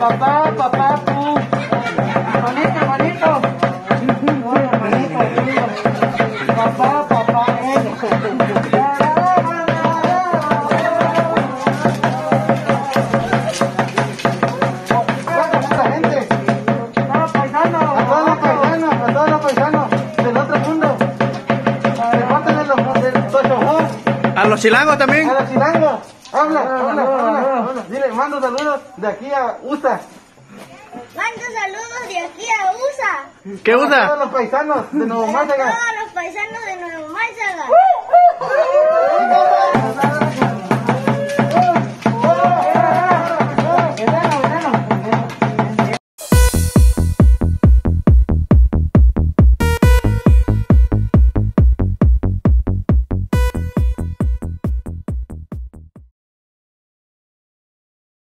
Papá, papá, tú. Manito, manito. Manito, Papá, papá, ¡Mucha los chilangos también. ¡A los chilangos! ¡Habla, habla, habla! Dile, mando saludos de aquí a USA. Mando saludos de aquí a USA. ¿Qué A todos usa? los paisanos de Nuevo A Málaga. todos los paisanos